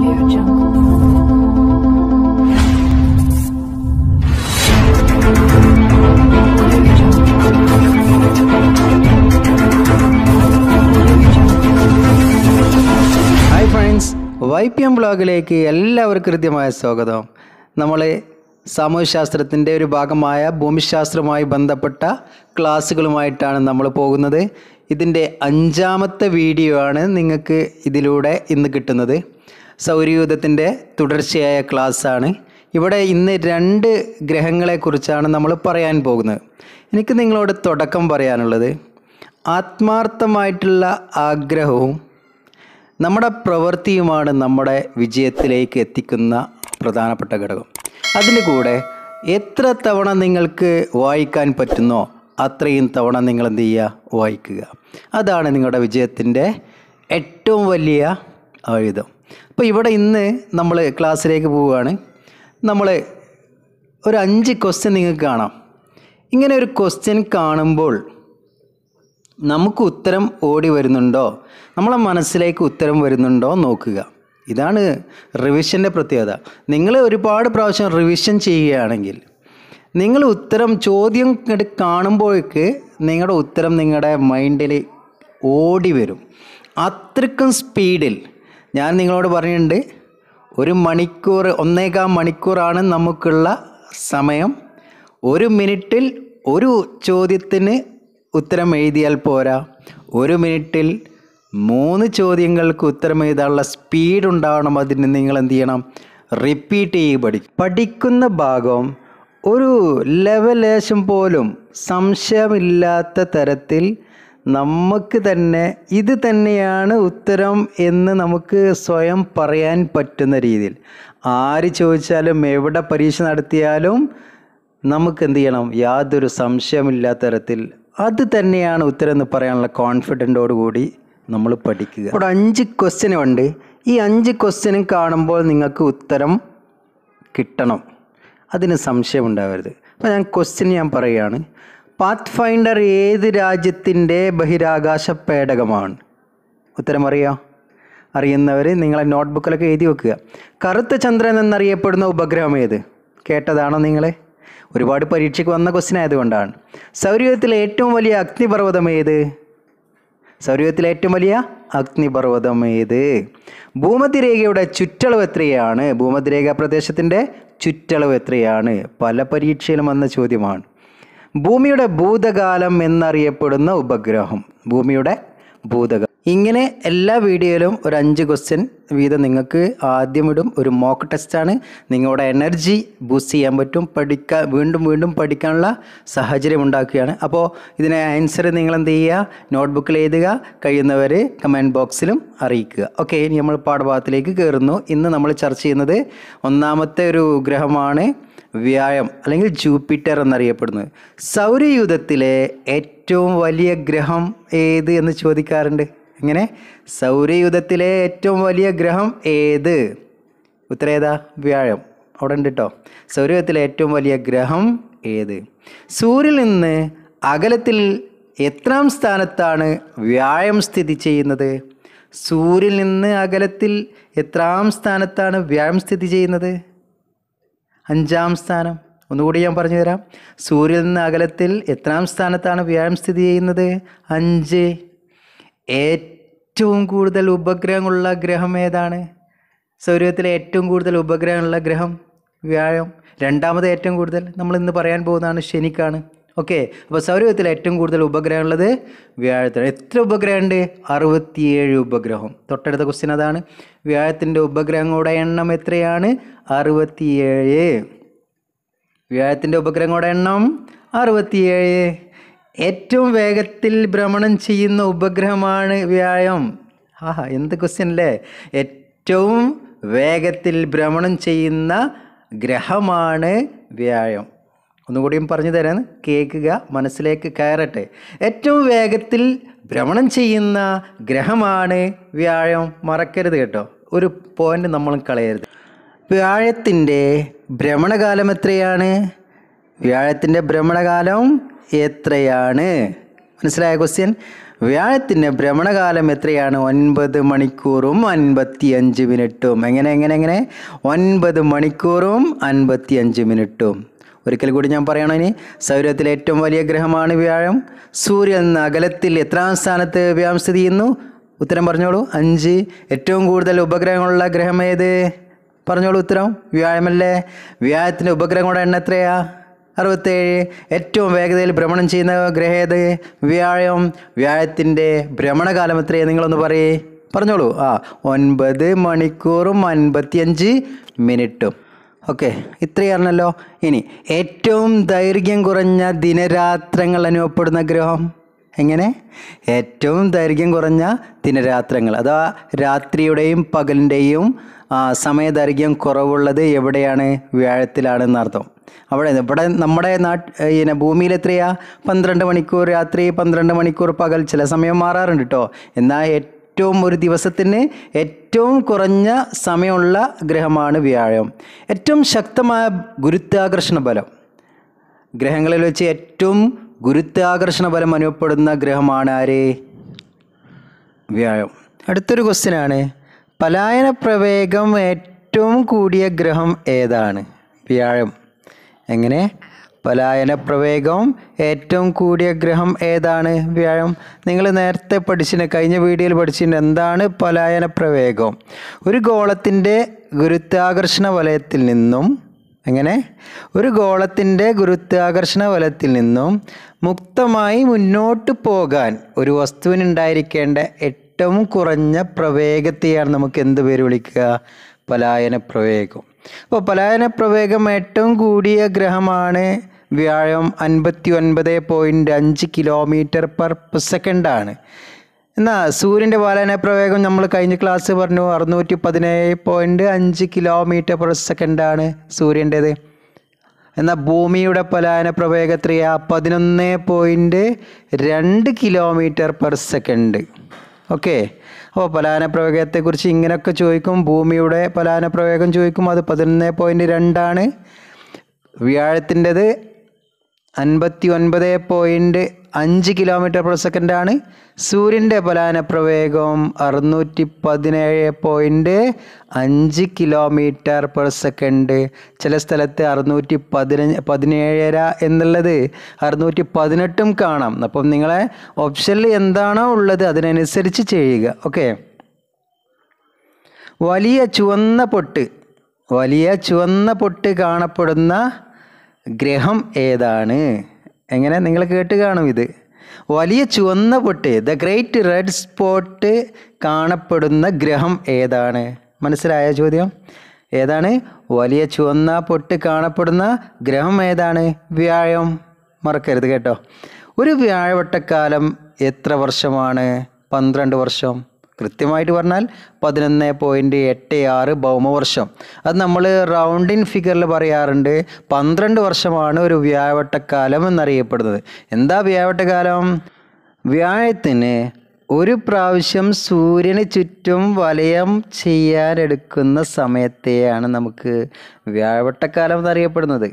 Hi friends Y P M ബ്ലോഗിലേക്ക് എല്ലാവർക്കും കൃത്യമായ സ്വാഗതം. നമ്മൾ സാമൂഹ്യശാസ്ത്രത്തിന്റെ ഒരു ഭാഗമായ ഭൂമിശാസ്ത്രവുമായി ബന്ധപ്പെട്ട ക്ലാസ്സുകളുമായിട്ടാണ് നമ്മൾ പോകുന്നത്. ഇതിന്റെ അഞ്ചാമത്തെ വീഡിയോ ആണ് നിങ്ങൾക്ക് ഇതിലൂടെ ഇന്ന് കിട്ടുന്നത്. സൗരയൂഥത്തിന്റെ തുടർച്ചയായ ക്ലാസ്സാണ്. ഇവിടെ ഇന്ന് രണ്ട് ഗ്രഹങ്ങളെക്കുറിച്ചാണ് നമ്മൾ പറയാൻ പോകുന്നത്. എനിക്ക് നിങ്ങളോട് തുടക്കം പറയാനുള്ളത്. ആത്മാർത്ഥമായിട്ടുള്ള ആഗ്രഹവും നമ്മുടെ പ്രവൃത്തിയുമാണ് നമ്മുടെ വിജയത്തിലേക്ക് എത്തിക്കുന്ന പ്രധാനപ്പെട്ട ഘടകം. അതിന്റെ കൂടെ എത്ര തവണ നിങ്ങൾക്ക് വായിക്കാൻ പറ്റുന്നോ അത്രയും തവണ നിങ്ങൾ എന്ത് ചെയ്യുക? വായിക്കുക. അതാണ് നിങ്ങളുടെ വിജയത്തിന്റെ ഏറ്റവും വലിയ ആയുധം. അപ്പോൾ ഇവിടെ ഇന്ന് നമ്മൾ ക്ലാസ്സിലേക്ക് പോവുകയാണ്. നമ്മൾ ഒരു അഞ്ച് ക്വസ്റ്റ്യൻ നിങ്ങൾക്ക് കാണാം. ഇങ്ങനെ ഒരു ക്വസ്റ്റ്യൻ കാണുമ്പോൾ നമുക്ക് ഉത്തരം ഓടി വരുന്നുണ്ടോ? നമ്മളെ മനസ്സിലേക്ക് ഉത്തരം വരുന്നുണ്ടോ നോക്കുക. ഇതാണ് റിവിഷന്റെ പ്രത്യേകത. നിങ്ങൾ ഒരുപാട് പ്രാവശ്യം റിവിഷൻ ചെയ്യുകയാണെങ്കിൽ നിങ്ങൾ ഉത്തരം ചോദ്യം കാണുമ്പോഴേക്ക് നിങ്ങളുടെ ഉത്തരം നിങ്ങളുടെ മൈൻഡിൽ ഓടി വരും. അത്രക്കും സ്പീഡിൽ ഞാൻ നിങ്ങളോട് പറഞ്ഞിട്ടുണ്ട് ഒരു മണിക്കൂർ ഒന്നേകാൽ മണിക്കൂറാണ് നമുക്കുള്ള സമയം. ഒരു മിനിറ്റിൽ ഒരു ചോദ്യത്തിന് ഉത്തരം എഴുതിയാൽ പോരാ. ഒരു മിനിറ്റിൽ മൂന്ന് ചോദ്യങ്ങൾക്ക് ഉത്തരം എഴുതാനുള്ള സ്പീഡ് ഉണ്ടാവണം. അതിന് നിങ്ങൾ എന്ത് ചെയ്യണം? റിപ്പീറ്റ് ചെയ്ത് പഠിക്കും. പഠിക്കുന്ന ഭാഗം ഒരു ലെവലേശം പോലും സംശയമില്ലാത്ത തരത്തിൽ നമുക്ക് തന്നെ ഇത് തന്നെയാണ് ഉത്തരം എന്ന് നമുക്ക് സ്വയം പറയാൻ പറ്റുന്ന രീതിയിൽ. ആര് ചോദിച്ചാലും എവിടെ പരീക്ഷ നടത്തിയാലും നമുക്ക് എന്ത് ചെയ്യണം? യാതൊരു സംശയമില്ലാത്ത തരത്തിൽ അത് തന്നെയാണ് ഉത്തരം എന്ന് പറയാനുള്ള കോൺഫിഡന്റോട് കൂടി നമ്മൾ പഠിക്കുക. ഇവിടെ അഞ്ച് ക്വസ്റ്റ്യൻ ഉണ്ട്. ഈ അഞ്ച് ക്വസ്റ്റ്യനും കാണുമ്പോൾ നിങ്ങൾക്ക് ഉത്തരം കിട്ടണം. അതിന് സംശയം ഉണ്ടാവരുത് അപ്പോൾ ഞാൻ ക്വസ്റ്റ്യൻ ഞാൻ പറയുകയാണ് പാത്ത് ഫൈൻഡർ ഏത് രാജ്യത്തിന്റെ ബഹിരാകാശ പേടകമാണ്? ഉത്തരം അറിയാം അറിയുന്നവർ നിങ്ങളെ നോട്ട്ബുക്കിലൊക്കെ എഴുതി വെക്കുക. കറുത്ത ചന്ദ്രൻ എന്നറിയപ്പെടുന്ന ഉപഗ്രഹം ഏത്? കേട്ടതാണോ നിങ്ങൾ ഒരുപാട് പരീക്ഷയ്ക്ക് വന്ന ക്വസ്റ്റ്യൻ ആയതുകൊണ്ടാണ്. സൗരയൂഥത്തിലെ ഏറ്റവും വലിയ അഗ്നിപർവതം ഏത്? സൗരയൂഥത്തിലെ ഏറ്റവും വലിയ അഗ്നിപർവതം ഏത്? ഭൂമധ്യരേഖയുടെ ചുറ്റളവ് എത്രയാണ്? ഭൂമധ്യരേഖ പ്രദേശത്തിന്റെ ചുറ്റളവ് എത്രയാണ്? പല പരീക്ഷയിലും വന്ന ചോദ്യമാണ്. ഭൂമിയുടെ ഭൂതകാലം എന്നറിയപ്പെടുന്ന ഉപഗ്രഹം. ഭൂമിയുടെ ഭൂതകാലം ഇങ്ങനെ എല്ലാ വീഡിയോയിലും ഒരു അഞ്ച് ക്വസ്റ്റ്യൻ വീതം നിങ്ങൾക്ക് ആദ്യം ഇടും. ഒരു മോക്ക് ടെസ്റ്റാണ് നിങ്ങളുടെ എനർജി ബൂസ്റ്റ് ചെയ്യാൻ പറ്റും. പഠിക്കാൻ വീണ്ടും വീണ്ടും പഠിക്കാനുള്ള സാഹചര്യം ഉണ്ടാക്കുകയാണ്. അപ്പോൾ ഇതിനെ ആൻസർ നിങ്ങൾ എന്ത് ചെയ്യുക? നോട്ട്ബുക്കിൽ എഴുതുക. കഴിയുന്നവർ കമന്റ് ബോക്സിലും അറിയിക്കുക. ഓക്കെ ഇനി നമ്മൾ പാഠഭാഗത്തിലേക്ക് കയറുന്നു ഇന്ന് നമ്മൾ ചർച്ച ചെയ്യുന്നത് ഒന്നാമത്തെ ഒരു ഗ്രഹമാണ് വ്യായം അല്ലെങ്കിൽ ജൂപ്പിറ്റർ എന്നറിയപ്പെടുന്നത്. സൗരയൂഥത്തിലെ ഏറ്റവും വലിയ ഗ്രഹം ഏത് എന്ന് ചോദിക്കാറുണ്ട്? എങ്ങനെ? സൗരയൂഥത്തിലെ ഏറ്റവും വലിയ ഗ്രഹം ഏത്? ഉത്തരം ഏതാ? വ്യാഴം അവിടെ ഉണ്ട് കേട്ടോ സൗരയൂഥത്തിലെ ഏറ്റവും വലിയ ഗ്രഹം ഏത്? സൂര്യനിൽ നിന്ന് അകലത്തിൽ എത്രാം സ്ഥാനത്താണ് വ്യാഴം സ്ഥിതി ചെയ്യുന്നത്? സൂര്യനിൽ നിന്ന് അകലത്തിൽ എത്രാം സ്ഥാനത്താണ് വ്യാഴം സ്ഥിതി ചെയ്യുന്നത്? അഞ്ചാം സ്ഥാനം. ഒന്നുകൂടി ഞാൻ പറഞ്ഞു തരാം. സൂര്യനിൽ നിന്ന് അകലത്തിൽ എത്രാം സ്ഥാനത്താണ് വ്യാഴം സ്ഥിതി ചെയ്യുന്നത്? അഞ്ച്. ഏറ്റവും കൂടുതൽ ഉപഗ്രഹങ്ങളുള്ള ഗ്രഹം ഏതാണ്? സൗരത്തിലെ ഏറ്റവും കൂടുതൽ ഉപഗ്രഹങ്ങളുള്ള ഗ്രഹം വ്യാഴം. രണ്ടാമത് ഏറ്റവും കൂടുതൽ നമ്മൾ ഇന്ന് പറയാൻ പോകുന്നതാണ് ശനിക്കാണ്. ഓക്കെ അപ്പോൾ സൗരയൂഥത്തിൽ ഏറ്റവും കൂടുതൽ ഉപഗ്രഹം ഉള്ളത് വ്യാഴത്തിന് എത്ര ഉപഗ്രഹമുണ്ട്? അറുപത്തിയേഴ് ഉപഗ്രഹം. തൊട്ടടുത്ത ക്വസ്റ്റ്യൻ അതാണ്. വ്യാഴത്തിന്റെ ഉപഗ്രഹങ്ങളുടെ എണ്ണം എത്രയാണ്? അറുപത്തിയേഴ്. വ്യാഴത്തിന്റെ ഉപഗ്രഹങ്ങളുടെ എണ്ണം അറുപത്തിയേഴ്. ഏറ്റവും വേഗത്തിൽ ഭ്രമണം ചെയ്യുന്ന ഉപഗ്രഹമാണ് വ്യാഴം. ആഹാ എന്ത് ക്വസ്റ്റ്യൻ അല്ലേ? ഏറ്റവും വേഗത്തിൽ ഭ്രമണം ചെയ്യുന്ന ഗ്രഹമാണ് വ്യാഴം. ഒന്നുകൂടിയും പറഞ്ഞു തരാൻ കേൾക്കുക മനസ്സിലേക്ക് കയറട്ടെ. ഏറ്റവും വേഗത്തിൽ ഭ്രമണം ചെയ്യുന്ന ഗ്രഹമാണ് വ്യാഴം. മറക്കരുത് കേട്ടോ. ഒരു പോയിന്റ് നമ്മൾ കളയരുത്. വ്യാഴത്തിന്റെ ഭ്രമണകാലം എത്രയാണ്? വ്യാഴത്തിന്റെ ഭ്രമണകാലം എത്രയാണ്? മനസ്സിലായ ക്വസ്റ്റ്യൻ വ്യാഴത്തിന്റെ ഭ്രമണകാലം എത്രയാണ്? ഒൻപത് മണിക്കൂറും അൻപത്തി അഞ്ച് മിനിറ്റും. എങ്ങനെ എങ്ങനെ എങ്ങനെ? ഒൻപത് മണിക്കൂറും അൻപത്തി അഞ്ച് മിനിറ്റും. ഒരിക്കൽ കൂടി ഞാൻ പറയണോ ഇനി. സൗരത്തിലെ ഏറ്റവും വലിയ ഗ്രഹമാണ് വ്യാഴം. സൂര്യൻ എന്ന അകലത്തിൽ എത്രാം സ്ഥാനത്ത് വ്യാഴം സ്ഥിതി ചെയ്യുന്നു? ഉത്തരം പറഞ്ഞോളൂ. അഞ്ച്. ഏറ്റവും കൂടുതൽ ഉപഗ്രഹങ്ങളുള്ള ഗ്രഹം ഏത്? പറഞ്ഞോളൂ ഉത്തരം. വ്യാഴമല്ലേ? വ്യാഴത്തിന്റെ ഉപഗ്രഹങ്ങളുടെ എണ്ണം എത്രയാ? അറുപത്തേഴ്. ഏറ്റവും വേഗതയിൽ ഭ്രമണം ചെയ്യുന്ന ഗ്രഹം ഏത്? വ്യാഴം. വ്യാഴത്തിന്റെ ഭ്രമണകാലം എത്രയാണ് നിങ്ങളൊന്ന് പറയേ. പറഞ്ഞോളൂ. ആ ഒൻപത് മണിക്കൂറും അൻപത്തിയഞ്ച് മിനിറ്റും. ഓക്കെ ഇത്രയാണല്ലോ. ഇനി ഏറ്റവും ദൈർഘ്യം കുറഞ്ഞ ദിനരാത്രങ്ങൾ അനുഭവപ്പെടുന്ന ഗ്രഹം? എങ്ങനെ? ഏറ്റവും ദൈർഘ്യം കുറഞ്ഞ ദിനരാത്രങ്ങൾ അഥവാ രാത്രിയുടെയും പകലിന്റെയും സമയദൈർഘ്യം കുറവുള്ളത് എവിടെയാണ്? വ്യാഴത്തിലാണെന്ന് അർത്ഥം അവിടെ ഇവിടെ നമ്മുടെ നാട്ട് പിന്നെ ഭൂമിയിൽ എത്രയാ? പന്ത്രണ്ട് മണിക്കൂർ രാത്രി പന്ത്രണ്ട് മണിക്കൂർ പകൽ ചില സമയം മാറാറുണ്ട് കേട്ടോ എന്നാൽ ഏറ്റവും ഒരു ദിവസത്തിന് ഏറ്റവും കുറഞ്ഞ സമയമുള്ള ഗ്രഹമാണ് വ്യാഴം. ഏറ്റവും ശക്തമായ ഗുരുത്വാകർഷണ ബലം. ഗ്രഹങ്ങളിൽ വെച്ച് ഏറ്റവും ഗുരുത്വാകർഷണ ബലം അനുഭവപ്പെടുന്ന ഗ്രഹമാണ് ആര്? വ്യാഴം. അടുത്തൊരു ക്വസ്റ്റ്യനാണ് പലായന പ്രവേഗം ഏറ്റവും കൂടിയ ഗ്രഹം ഏതാണ്? വ്യാഴം. എങ്ങനെ? പലായന പ്രവേഗവും ഏറ്റവും കൂടിയ ഗ്രഹം ഏതാണ്? വ്യാഴം. നിങ്ങൾ നേരത്തെ പഠിച്ചിന് കഴിഞ്ഞ വീഡിയോയിൽ പഠിച്ചിന് എന്താണ് പലായന പ്രവേഗം ഒരു ഗോളത്തിന്റെ ഗുരുത്വാകർഷണ വലയത്തിൽ നിന്നും എങ്ങനെ? ഒരു ഗോളത്തിന്റെ ഗുരുത്വാകർഷണ വലയത്തിൽ നിന്നും മുക്തമായി മുന്നോട്ട് പോകാൻ ഒരു വസ്തുവിനുണ്ടായിരിക്കേണ്ട ഏറ്റവും കുറഞ്ഞ പ്രവേഗത്തെയാണ് നമുക്ക് എന്ത് പേര് വിളിക്കുക? പലായന പ്രവേഗം അപ്പോൾ പലായന പ്രവേഗം ഏറ്റവും കൂടിയ ഗ്രഹമാണ് വ്യാഴം അൻപത്തി ഒൻപത് പോയിന്റ് അഞ്ച് കിലോമീറ്റർ പെർ സെക്കൻഡാണ് എന്നാൽ സൂര്യന്റെ പലായന പ്രവേഗം നമ്മൾ കഴിഞ്ഞ ക്ലാസ് പറഞ്ഞു അറുന്നൂറ്റി പതിനേഴ് പോയിന്റ് അഞ്ച് കിലോമീറ്റർ പെർ സെക്കൻഡാണ് സൂര്യന്റേത്. എന്നാൽ ഭൂമിയുടെ പലായന പ്രവേഗം എത്രയാ പതിനൊന്ന് പോയിന്റ് രണ്ട് കിലോമീറ്റർ പെർ സെക്കൻഡ് ഓക്കെ അപ്പോൾ പലായന പ്രവേഗത്തെക്കുറിച്ച് ഇങ്ങനെയൊക്കെ ചോദിക്കും ഭൂമിയുടെ പലായന പ്രവേഗം ചോദിക്കും അത് പതിനൊന്ന് പോയിന്റ് രണ്ടാണ് വ്യാഴത്തിന്റെത് അൻപത്തി ഒൻപത് പോയിന്റ് അഞ്ച് കിലോമീറ്റർ പെർ സെക്കൻഡാണ് സൂര്യന്റെ പലായന പ്രവേഗം അറുന്നൂറ്റി പതിനേഴ് പോയിന്റ് അഞ്ച് കിലോമീറ്റർ പെർ സെക്കൻഡ് ചില സ്ഥലത്ത് അറുന്നൂറ്റി പതിനഞ്ച് പതിനേഴര എന്നുള്ളത് അറുന്നൂറ്റി പതിനെട്ടും കാണാം. അപ്പം നിങ്ങളെ ഓപ്ഷനിൽ എന്താണോ ഉള്ളത് അതിനനുസരിച്ച് ചെയ്യുക. ഓക്കെ വലിയ ചുവന്ന പൊട്ട് വലിയ ചുവന്ന പൊട്ട് കാണപ്പെടുന്ന ഗ്രഹം ഏതാണ്? എങ്ങനെ നിങ്ങൾ കേട്ട് കാണും ഇത്? വലിയ ചുവന്ന പൊട്ട് ദ ഗ്രേറ്റ് റെഡ് സ്പോട്ട് കാണപ്പെടുന്ന ഗ്രഹം ഏതാണ്? മനസ്സിലായ ചോദ്യം? ഏതാണ്? വലിയ ചുവന്ന പൊട്ട് കാണപ്പെടുന്ന ഗ്രഹം ഏതാണ്? വ്യാഴം. മറക്കരുത് കേട്ടോ. ഒരു വ്യാഴവട്ടക്കാലം എത്ര വർഷമാണ്? പന്ത്രണ്ട് വർഷം. കൃത്യമായിട്ട് പറഞ്ഞാൽ പതിനൊന്ന് പോയിന്റ് എട്ട് ആറ് ഭൗമവർഷം. അത് നമ്മൾ റൗണ്ടിൻ ഫിഗറിൽ പറയാറുണ്ട് പന്ത്രണ്ട് വർഷമാണ് ഒരു വ്യാവട്ടക്കാലം എന്നറിയപ്പെടുന്നത്. എന്താ വ്യാവട്ടക്കാലം വ്യാഴത്തിന് ഒരു പ്രാവശ്യം സൂര്യന് ചുറ്റും വലയം ചെയ്യാനെടുക്കുന്ന സമയത്തെയാണ് നമുക്ക് വ്യാഴവട്ടക്കാലം എന്നറിയപ്പെടുന്നത്.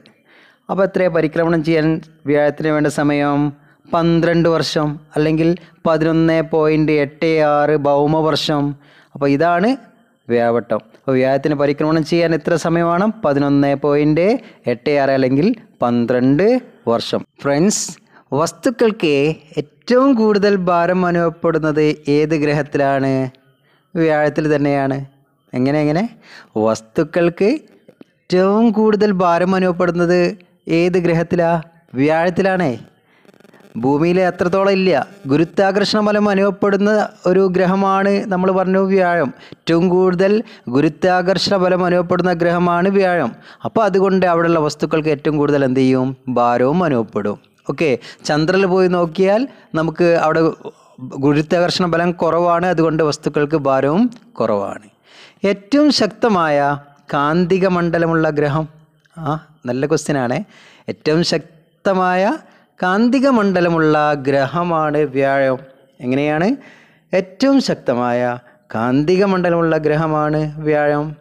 അപ്പോൾ എത്രയാണ് പരിക്രമണം ചെയ്യാൻ വ്യാഴത്തിന് വേണ്ട സമയം? പന്ത്രണ്ട് വർഷം അല്ലെങ്കിൽ പതിനൊന്ന് പോയിന്റ് എട്ട് ആറ് ഭൗമവർഷം. അപ്പോൾ ഇതാണ് വ്യാവട്ടം അപ്പോൾ വ്യാഴത്തിന് പരിക്രമണം ചെയ്യാൻ എത്ര സമയമാണ്? പതിനൊന്ന് പോയിന്റ് എട്ട് ആറ് അല്ലെങ്കിൽ പന്ത്രണ്ട് വർഷം. ഫ്രണ്ട്സ് വസ്തുക്കൾക്ക് ഏറ്റവും കൂടുതൽ ഭാരം അനുഭവപ്പെടുന്നത് ഏത് ഗ്രഹത്തിലാണ്? വ്യാഴത്തിൽ തന്നെയാണ്. എങ്ങനെ എങ്ങനെ? വസ്തുക്കൾക്ക് ഏറ്റവും കൂടുതൽ ഭാരം അനുഭവപ്പെടുന്നത് ഏത് ഗ്രഹത്തിലാണ് വ്യാഴത്തിലാണേ. ഭൂമിയിൽ അത്രത്തോളം ഇല്ല. ഗുരുത്വാകർഷണ ഫലം അനുഭവപ്പെടുന്ന ഒരു ഗ്രഹമാണ് നമ്മൾ പറഞ്ഞു വ്യാഴം. ഏറ്റവും കൂടുതൽ ഗുരുത്വാകർഷണ ഫലം അനുഭവപ്പെടുന്ന ഗ്രഹമാണ് വ്യാഴം. അപ്പോൾ അതുകൊണ്ട് അവിടെയുള്ള വസ്തുക്കൾക്ക് ഏറ്റവും കൂടുതൽ എന്ത് ചെയ്യും? ഭാരവും അനുഭവപ്പെടും. ഓക്കെ ചന്ദ്രനിൽ പോയി നോക്കിയാൽ നമുക്ക് അവിടെ ഗുരുത്വാകർഷണ ബലം കുറവാണ്. അതുകൊണ്ട് വസ്തുക്കൾക്ക് ഭാരവും കുറവാണ്. ഏറ്റവും ശക്തമായ കാന്തിക മണ്ഡലമുള്ള ഗ്രഹം? ആ നല്ല ക്വസ്റ്റ്യനാണ് ഏറ്റവും ശക്തമായ കാന്തിക മണ്ഡലമുള്ള ഗ്രഹമാണ് വ്യാഴം. എങ്ങനെയാണ്? ഏറ്റവും ശക്തമായ കാന്തിക മണ്ഡലമുള്ള ഗ്രഹമാണ് വ്യാഴം.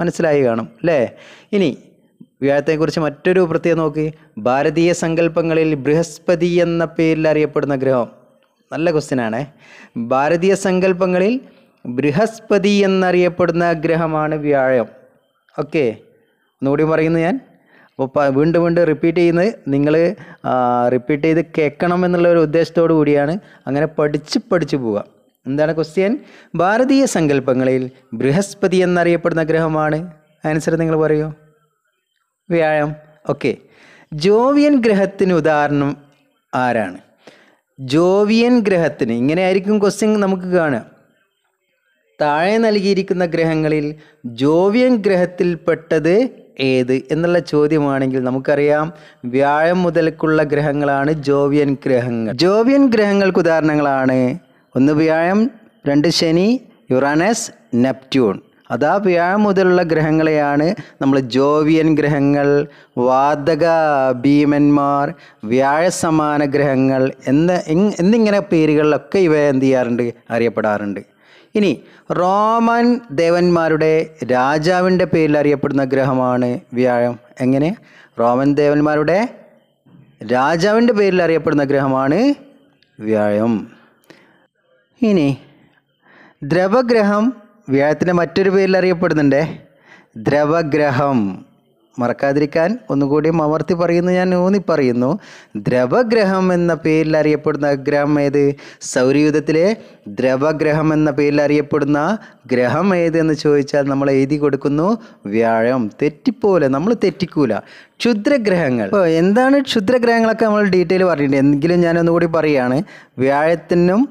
മനസ്സിലായി കാണും അല്ലേ? ഇനി വ്യാഴത്തെക്കുറിച്ച് മറ്റൊരു പ്രത്യേകത നോക്കി. ഭാരതീയ സങ്കല്പങ്ങളിൽ ബൃഹസ്പതി എന്ന പേരിൽ അറിയപ്പെടുന്ന ഗ്രഹം. നല്ല ക്വസ്റ്റ്യനാണ് ഭാരതീയ സങ്കല്പങ്ങളിൽ ബൃഹസ്പതി എന്നറിയപ്പെടുന്ന ഗ്രഹമാണ് വ്യാഴം. ഓക്കെ. ഒന്നുകൂടി പറയുന്നു ഞാൻ. അപ്പോൾ വീണ്ടും വീണ്ടും റിപ്പീറ്റ് ചെയ്യുന്നത് നിങ്ങൾ റിപ്പീറ്റ് ചെയ്ത് കേൾക്കണം എന്നുള്ള ഒരു ഉദ്ദേശത്തോടു കൂടിയാണ് അങ്ങനെ പഠിച്ച് പഠിച്ച് പോവുക. എന്താണ് ക്വസ്റ്റ്യൻ ഭാരതീയ സങ്കല്പങ്ങളിൽ ബൃഹസ്പതി എന്നറിയപ്പെടുന്ന ഗ്രഹമാണ്. ആൻസർ നിങ്ങൾ പറയൂ. വ്യാഴം ഓക്കെ ജോവിയൻ ഗ്രഹത്തിന് ഉദാഹരണം ആരാണ്? ജോവിയൻ ഗ്രഹത്തിന് ഇങ്ങനെയായിരിക്കും ക്വസ്റ്റ്യൻ നമുക്ക് കാണാം താഴെ നൽകിയിരിക്കുന്ന ഗ്രഹങ്ങളിൽ ജോവിയൻ ഗ്രഹത്തിൽപ്പെട്ടത് ഏത് എന്നുള്ള ചോദ്യമാണെങ്കിൽ നമുക്കറിയാം വ്യാഴം മുതൽക്കുള്ള ഗ്രഹങ്ങളാണ് ജോവിയൻ ഗ്രഹങ്ങൾ. ജോവിയൻ ഗ്രഹങ്ങൾക്ക് ഉദാഹരണങ്ങളാണ്. ഒന്ന് വ്യാഴം രണ്ട് ശനി യുറാനസ് നെപ്റ്റ്യൂൺ. അതാ വ്യാഴം മുതലുള്ള ഗ്രഹങ്ങളെയാണ് നമ്മൾ ജോവിയൻ ഗ്രഹങ്ങൾ വാതക ഭീമന്മാർ വ്യാഴസമാന ഗ്രഹങ്ങൾ എന്ന എന്നിങ്ങനെ പേരുകളിലൊക്കെ ഇവ എന്ത് ചെയ്യാറുണ്ട്? അറിയപ്പെടാറുണ്ട്. ഇനി റോമൻ ദേവന്മാരുടെ രാജാവിന്റെ പേരിൽ അറിയപ്പെടുന്ന ഗ്രഹമാണ് വ്യാഴം. എങ്ങനെ? റോമൻ ദേവന്മാരുടെ രാജാവിന്റെ പേരിൽ അറിയപ്പെടുന്ന ഗ്രഹമാണ് വ്യാഴം. ഇനി ദ്രവഗ്രഹം വ്യാഴത്തിന്റെ മറ്റൊരു പേരിൽ അറിയപ്പെടുന്നുണ്ട് ദ്രവഗ്രഹം. മറക്കാതിരിക്കാൻ ഒന്നുകൂടി അമർത്തി പറയുന്നു ഞാൻ ഊന്നി പറയുന്നു ദ്രവഗ്രഹം എന്ന പേരിൽ അറിയപ്പെടുന്ന ഗ്രഹം ഏത്? സൗരയൂഥത്തിലെ ദ്രവഗ്രഹം എന്ന പേരിൽ അറിയപ്പെടുന്ന ഗ്രഹം ഏത് എന്ന് ചോദിച്ചാൽ നമ്മൾ എഴുതി കൊടുക്കുന്നു വ്യാഴം. തെറ്റിപ്പോലെ നമ്മൾ തെറ്റിക്കൂല. ക്ഷുദ്രഗ്രഹങ്ങൾ. ഇപ്പോൾ എന്താണ് ക്ഷുദ്രഗ്രഹങ്ങളൊക്കെ നമ്മൾ ഡീറ്റെയിൽ പറഞ്ഞിട്ടുണ്ട്. എങ്കിലും ഞാനൊന്നുകൂടി പറയുകയാണ് വ്യാഴത്തിനും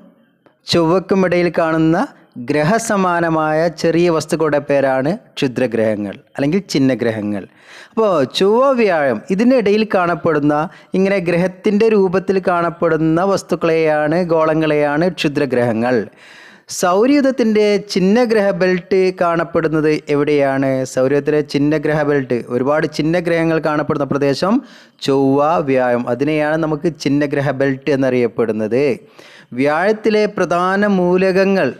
ചൊവ്വക്കും ഇടയിൽ കാണുന്ന ഗ്രഹസമാനമായ ചെറിയ വസ്തുക്കളുടെ പേരാണ് ക്ഷുദ്രഗ്രഹങ്ങൾ അല്ലെങ്കിൽ ചിഹ്നഗ്രഹങ്ങൾ അപ്പോൾ ചൊവ്വ വ്യാഴം ഇതിനിടയിൽ കാണപ്പെടുന്ന ഇങ്ങനെ ഗ്രഹത്തിന്റെ രൂപത്തിൽ കാണപ്പെടുന്ന വസ്തുക്കളെയാണ് ഗോളങ്ങളെയാണ് ക്ഷുദ്രഗ്രഹങ്ങൾ. സൗരയുധത്തിന്റെ ചിഹ്നഗ്രഹ ബെൽറ്റ് കാണപ്പെടുന്നത് എവിടെയാണ്? സൗരയുധത്തിലെ ചിഹ്നഗ്രഹ ബെൽറ്റ്. ഒരുപാട് ചിഹ്നഗ്രഹങ്ങൾ കാണപ്പെടുന്ന പ്രദേശം ചൊവ്വ വ്യായം അതിനെയാണ് നമുക്ക് ചിഹ്നഗ്രഹ ബെൽറ്റ് എന്നറിയപ്പെടുന്നത്. വ്യാഴത്തിലെ പ്രധാന മൂലകങ്ങൾ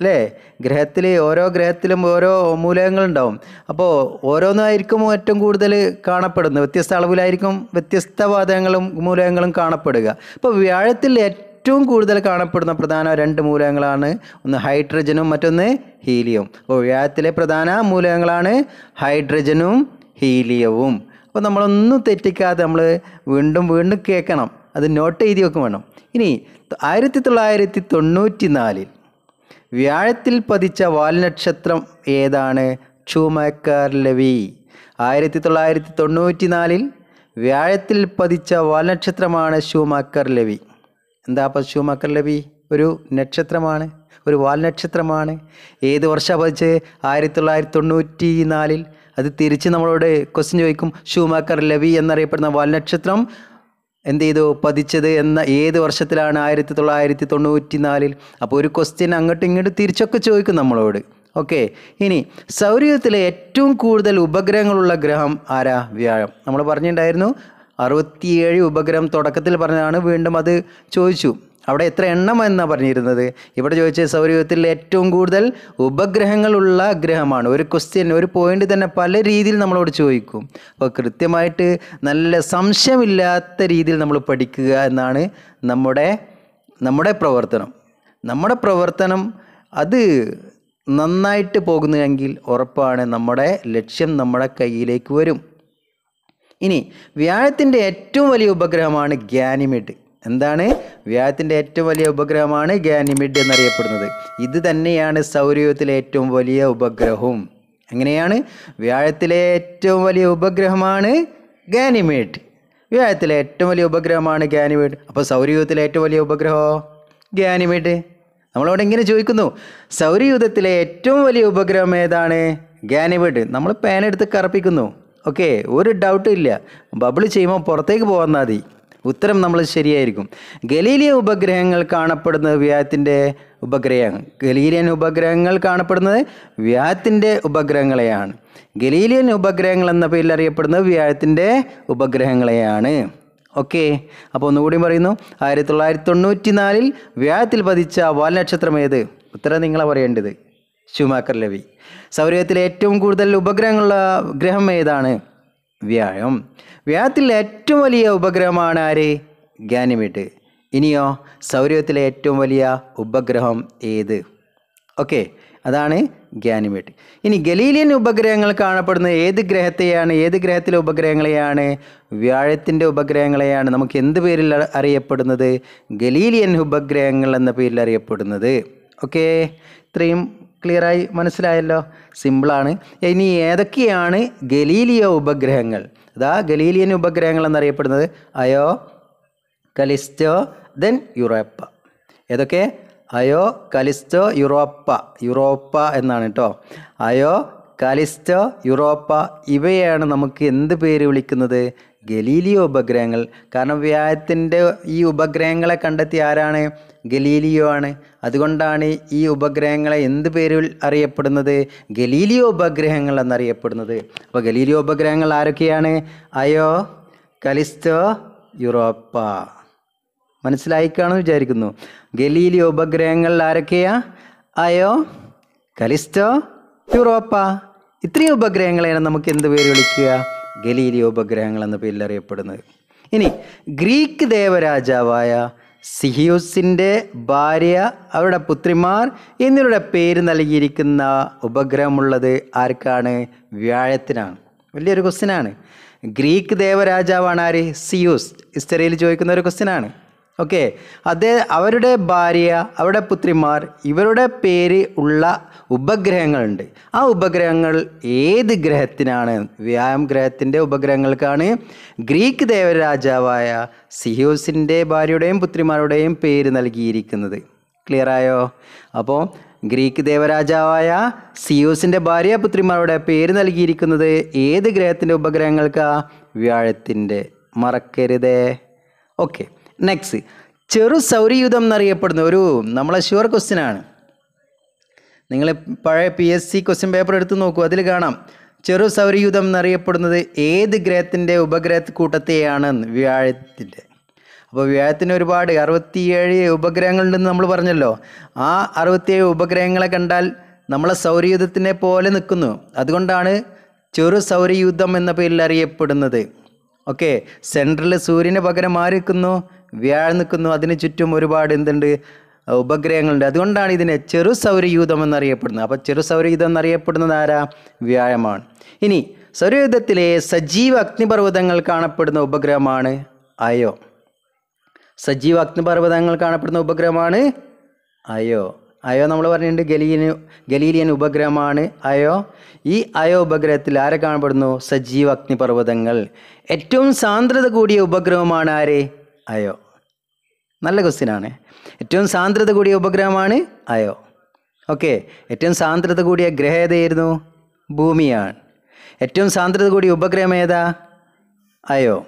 അല്ലേ ഗ്രഹത്തിൽ ഓരോ ഗ്രഹത്തിലും ഓരോ മൂലകങ്ങളുണ്ടാവും. അപ്പോൾ ഓരോന്നായിരിക്കും ഏറ്റവും കൂടുതൽ കാണപ്പെടുന്നത്. വ്യത്യസ്ത അളവിലായിരിക്കും വ്യത്യസ്ത വാതകങ്ങളും മൂലകങ്ങളും കാണപ്പെടുക. അപ്പോൾ വ്യാഴത്തിൽ ഏറ്റവും കൂടുതൽ കാണപ്പെടുന്ന പ്രധാന രണ്ട് മൂലകങ്ങളാണ് ഒന്ന് ഹൈഡ്രജനും മറ്റൊന്ന് ഹീലിയവും. അപ്പോൾ വ്യാഴത്തിലെ പ്രധാന മൂലകങ്ങളാണ് ഹൈഡ്രജനും ഹീലിയവും. അപ്പോൾ നമ്മളൊന്നും തെറ്റിക്കാതെ നമ്മൾ വീണ്ടും വീണ്ടും കേൾക്കണം. അത് നോട്ട് എഴുതി വെക്കും വേണം. ഇനി ആയിരത്തി തൊള്ളായിരത്തി തൊണ്ണൂറ്റി നാലിൽ വ്യാഴത്തിൽ പതിച്ച വാൽനക്ഷത്രം ഏതാണ്? ചുമക്കാർ ലവി. ആയിരത്തി തൊള്ളായിരത്തി തൊണ്ണൂറ്റി നാലിൽ വ്യാഴത്തിൽ പതിച്ച വാൽനക്ഷത്രമാണ് ഷൂമാക്കർ ലവി. എന്താ അപ്പം ഷൂമാക്കർ ലവി? ഒരു നക്ഷത്രമാണ് ഒരു വാൽനക്ഷത്രമാണ്. ഏത് വർഷം പതിച്ച്? ആയിരത്തി തൊള്ളായിരത്തി തൊണ്ണൂറ്റി നാലിൽ അത് തിരിച്ച് നമ്മളോട് ക്വസ്റ്റ്യൻ ചോദിക്കും ഷൂമാക്കർ ലവി എന്നറിയപ്പെടുന്ന വാൽനക്ഷത്രം എന്ത് ചെയ്തു? പതിച്ചത് എന്ന ഏത് വർഷത്തിലാണ്? ആയിരത്തി തൊള്ളായിരത്തി തൊണ്ണൂറ്റി നാലിൽ അപ്പോൾ ഒരു ക്വസ്റ്റ്യൻ അങ്ങോട്ടും ഇങ്ങോട്ടും തിരിച്ചൊക്കെ ചോദിക്കും നമ്മളോട്. ഓക്കെ ഇനി സൗരയൂഥത്തിലെ ഏറ്റവും കൂടുതൽ ഉപഗ്രഹങ്ങളുള്ള ഗ്രഹം ആരാ? വ്യാഴം. നമ്മൾ പറഞ്ഞിട്ടുണ്ടായിരുന്നു അറുപത്തിയേഴ് ഉപഗ്രഹം തുടക്കത്തിൽ പറഞ്ഞതാണ് വീണ്ടും അത് ചോദിച്ചു. അവിടെ എത്ര എണ്ണം എന്നാണ് പറഞ്ഞിരുന്നത്? ഇവിടെ ചോദിച്ച സൗരയൂഥത്തിൽ ഏറ്റവും കൂടുതൽ ഉപഗ്രഹങ്ങളുള്ള ഗ്രഹമാണ്. ഒരു ക്വസ്റ്റ്യൻ ഒരു പോയിന്റ് തന്നെ പല രീതിയിൽ നമ്മളോട് ചോദിക്കും. അപ്പോൾ കൃത്യമായിട്ട് നല്ല സംശയമില്ലാത്ത രീതിയിൽ നമ്മൾ പഠിക്കുക എന്നാണ് നമ്മുടെ നമ്മുടെ പ്രവർത്തനം. നമ്മുടെ പ്രവർത്തനം അത് നന്നായിട്ട് പോകുന്നുവെങ്കിൽ ഉറപ്പാണ് നമ്മുടെ ലക്ഷ്യം നമ്മുടെ കയ്യിലേക്ക് വരും. ഇനി വ്യാഴത്തിന്റെ ഏറ്റവും വലിയ ഉപഗ്രഹമാണ് ഗ്യാനിമിഡ് എന്താണ്? വ്യാഴത്തിന്റെ ഏറ്റവും വലിയ ഉപഗ്രഹമാണ് ഗാനിമിഡ് എന്നറിയപ്പെടുന്നത്. ഇത് തന്നെയാണ് സൗരയൂഥത്തിലെ ഏറ്റവും വലിയ ഉപഗ്രഹവും. എങ്ങനെയാണ്? വ്യാഴത്തിലെ ഏറ്റവും വലിയ ഉപഗ്രഹമാണ് ഗാനിമേഡ്. വ്യാഴത്തിലെ ഏറ്റവും വലിയ ഉപഗ്രഹമാണ് ഗാനിമേഡ്. അപ്പോൾ സൗരയൂഥത്തിലെ ഏറ്റവും വലിയ ഉപഗ്രഹമോ ഗാനിമേഡ്. നമ്മളോട് ഇങ്ങനെ ചോദിക്കുന്നു സൗരയൂഥത്തിലെ ഏറ്റവും വലിയ ഉപഗ്രഹം ഏതാണ്? ഗാനിമേഡ്. നമ്മൾ പേനെടുത്ത് കറപ്പിക്കുന്നു. ഓക്കെ ഒരു ഡൗട്ടും ഇല്ല. ബബിൾ ചെയ്യുമ്പോൾ പുറത്തേക്ക് പോകാൻ മതി. ഉത്തരം നമ്മൾ ശരിയായിരിക്കും. ഗലീലിയ ഉപഗ്രഹങ്ങൾ കാണപ്പെടുന്നത് വ്യാഹത്തിന്റെ ഉപഗ്രഹങ്ങൾ. ഗലീലിയൻ ഉപഗ്രഹങ്ങൾ കാണപ്പെടുന്നത് വ്യാഹത്തിന്റെ ഉപഗ്രഹങ്ങളെയാണ്. ഗലീലിയൻ ഉപഗ്രഹങ്ങൾ എന്ന പേരിൽ അറിയപ്പെടുന്നത് വ്യാഹത്തിന്റെ ഉപഗ്രഹങ്ങളെയാണ്. ഓക്കെ. അപ്പോൾ ഒന്നുകൂടി പറയുന്നു. ആയിരത്തി തൊള്ളായിരത്തി തൊണ്ണൂറ്റി നാലിൽ വ്യാഴത്തിൽ പതിച്ച വാൽനക്ഷത്രം ഏത്? ഉത്തരം നിങ്ങളാണ് പറയേണ്ടത്. ശുമാക്കർ ലവി. സൗരയത്തിലെ ഏറ്റവും കൂടുതൽ ഉപഗ്രഹങ്ങളുള്ള ഗ്രഹം ഏതാണ്? വ്യാഴം. വ്യാഴത്തിൽ ഏറ്റവും വലിയ ഉപഗ്രഹമാണ് ആര്? ഗാനിമീട്ട് ഇനിയോ സൗരത്തിലെ ഏറ്റവും വലിയ ഉപഗ്രഹം ഏത്? ഓക്കെ അതാണ് ഗാനിമേറ്റ് ഇനി ഗലീലിയൻ ഉപഗ്രഹങ്ങൾ കാണപ്പെടുന്ന ഏത് ഗ്രഹത്തെയാണ്? ഏത് ഗ്രഹത്തിലെ ഉപഗ്രഹങ്ങളെയാണ്? വ്യാഴത്തിന്റെ ഉപഗ്രഹങ്ങളെയാണ്. നമുക്ക് എന്ത് പേരിൽ അറിയപ്പെടുന്നത്? ഗലീലിയൻ ഉപഗ്രഹങ്ങൾ എന്ന പേരിൽ അറിയപ്പെടുന്നത്. ഓക്കെ ഇത്രയും ക്ലിയറായി മനസ്സിലായല്ലോ? സിമ്പിളാണ്. ഇനി ഏതൊക്കെയാണ് ഗലീലിയ ഉപഗ്രഹങ്ങൾ? അതാ ഗലീലിയൻ ഉപഗ്രഹങ്ങൾ എന്നറിയപ്പെടുന്നത്. Io Callisto then Europa. ഏതൊക്കെ? Io Callisto Europa. യൂറോപ്പ എന്നാണ് കേട്ടോ അയോ കാലിസ്റ്റോ യൂറോപ്പ. ഇവയാണ് നമുക്ക് എന്ത് പേര് വിളിക്കുന്നത്? ഗലീലിയോ ഉപഗ്രഹങ്ങൾ. കാരണം വ്യാഴത്തിന്റെ ഈ ഉപഗ്രഹങ്ങളെ കണ്ടെത്തിയ ആരാണ്? ഗലീലിയോ ആണ്. അതുകൊണ്ടാണ് ഈ ഉപഗ്രഹങ്ങളെ എന്ത് പേരിൽ അറിയപ്പെടുന്നത്? ഗലീലിയോ ഉപഗ്രഹങ്ങൾ എന്നറിയപ്പെടുന്നത്. അപ്പോൾ ഗലീലിയോ ഉപഗ്രഹങ്ങൾ ആരൊക്കെയാണ്? Io Callisto Europa. മനസ്സിലായി കാണും വിചാരിക്കുന്നു. ഗലീലിയോ ഉപഗ്രഹങ്ങൾ ആരൊക്കെയാ? Io Callisto Europa. ഇത്രയും ഉപഗ്രഹങ്ങളെയാണ് നമുക്ക് എന്ത് പേര് വിളിക്കുക? ഗലീലിയോ ഉപഗ്രഹങ്ങൾ എന്ന പേരിൽ അറിയപ്പെടുന്നത് ഇനി ഗ്രീക്ക് ദേവരാജാവായ സിഹിയുസിന്റെ ഭാര്യ അവരുടെ പുത്രിമാർ എന്നിവരുടെ പേര് നൽകിയിരിക്കുന്ന ഉപഗ്രഹമുള്ളത് ആർക്കാണ്? വ്യാഴത്തിനാണ്. വലിയൊരു ക്വസ്റ്റ്യനാണ് ഗ്രീക്ക് ദേവരാജാവാണ് ആര്? സിയൂസ് ഹിസ്റ്ററിയിൽ ചോദിക്കുന്ന ഒരു ക്വസ്റ്റ്യനാണ് ഓക്കെ അതേ അവരുടെ ഭാര്യ അവരുടെ പുത്രിമാർ ഇവരുടെ പേര് ഉള്ള ഉപഗ്രഹങ്ങളുണ്ട്. ആ ഉപഗ്രഹങ്ങൾ ഏത് ഗ്രഹത്തിനാണ്? വ്യായാം ഗ്രഹത്തിന്റെ ഉപഗ്രഹങ്ങൾക്കാണ്. ഗ്രീക്ക് ദേവരാജാവായ സിഹോസിന്റെ ഭാര്യയുടെയും പുത്രിമാരുടെയും പേര് നൽകിയിരിക്കുന്നത്. ക്ലിയർ ആയോ? അപ്പോൾ ഗ്രീക്ക് ദേവരാജാവായ സിയൂസിന്റെ ഭാര്യ പുത്രിമാരുടെ പേര് നൽകിയിരിക്കുന്നത് ഏത് ഗ്രഹത്തിന്റെ ഉപഗ്രഹങ്ങൾക്കാ? വ്യാഴത്തിന്റെ. മറക്കരുതേ. ഓക്കെ നെക്സ്റ്റ് ചെറു സൗരയുധം എന്നറിയപ്പെടുന്ന ഒരു നമ്മളെ ഷുവർ ക്വസ്റ്റ്യൻ ആണ്. നിങ്ങൾ പഴയ P S C question paper എടുത്ത് നോക്കൂ അതിൽ കാണാം. ചെറു സൗരയുധം എന്നറിയപ്പെടുന്നത് ഏത് ഗ്രഹത്തിന്റെ ഉപഗ്രഹ കൂട്ടത്തെയാണ് വ്യാഴത്തിന്റെ. അപ്പോൾ വ്യാഴത്തിന് ഒരുപാട് അറുപത്തിയേഴ് ഉപഗ്രഹങ്ങളുണ്ടെന്ന് നമ്മൾ പറഞ്ഞല്ലോ. ആ അറുപത്തിയേഴ് ഉപഗ്രഹങ്ങളെ കണ്ടാൽ നമ്മളെ സൗരയുധത്തിനെ പോലെ നിൽക്കുന്നു. അതുകൊണ്ടാണ് ചെറു സൗരയുദ്ധം എന്ന പേരിൽ അറിയപ്പെടുന്നത്. ഓക്കെ സെൻട്രൽ സൂര്യന് പകരം ആര് നിൽക്കുന്നു വ്യാഴം നിൽക്കുന്നു അതിന് ചുറ്റും ഒരുപാട് എന്തുണ്ട്? ഉപഗ്രഹങ്ങളുണ്ട്. അതുകൊണ്ടാണ് ഇതിനെ ചെറു സൗരയൂഥം എന്നറിയപ്പെടുന്നത്. അപ്പോൾ ചെറു സൗരയൂഥം എന്നറിയപ്പെടുന്നത് ആരാ? വ്യാഴമാണ്. ഇനി സൗരയൂഥത്തിലെ സജീവ അഗ്നിപർവതങ്ങൾ കാണപ്പെടുന്ന ഉപഗ്രഹമാണ് അയോ. സജീവ അഗ്നിപർവതങ്ങൾ കാണപ്പെടുന്ന ഉപഗ്രഹമാണ് അയോ. അയോ നമ്മൾ പറഞ്ഞിട്ടുണ്ട് ഗലീലിയൻ ഗലീലിയൻ ഉപഗ്രഹമാണ് അയോ. ഈ അയോ ഉപഗ്രഹത്തിൽ ആരെ കാണപ്പെടുന്നു? സജീവ അഗ്നിപർവതങ്ങൾ. ഏറ്റവും സാന്ദ്രത കൂടിയ ഉപഗ്രഹമാണ് ആര്? അയോ. നല്ല ക്വസ്റ്റ്യനാണ് ഏറ്റവും സാന്ദ്രത കൂടിയ ഉപഗ്രഹമാണ് അയോ. ഓക്കെ ഏറ്റവും സാന്ദ്രത കൂടിയ ഗ്രഹം ഏതായിരുന്നു? ഭൂമിയാണ്. ഏറ്റവും സാന്ദ്രത കൂടിയ ഉപഗ്രഹം ഏതാ? അയോ.